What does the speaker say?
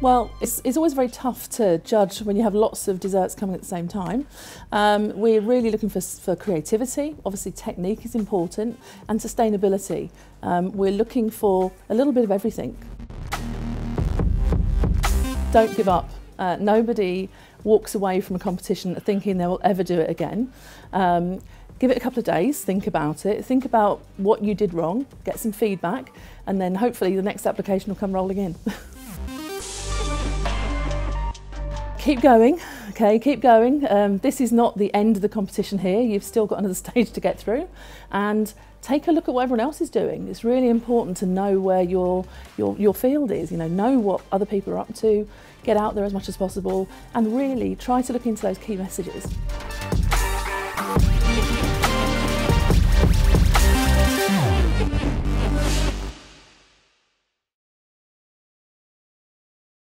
Well, it's, it's always very tough to judge when you have lots of desserts coming at the same time. Um, we're really looking for, for creativity. Obviously, technique is important and sustainability. Um, we're looking for a little bit of everything. Don't give up. Uh, nobody walks away from a competition thinking they will ever do it again. Um, give it a couple of days, think about it, think about what you did wrong, get some feedback, and then hopefully the next application will come rolling in. keep going, okay, keep going. Um, this is not the end of the competition here. You've still got another stage to get through. And take a look at what everyone else is doing. It's really important to know where your, your, your field is, you know, know what other people are up to, get out there as much as possible, and really try to look into those key messages.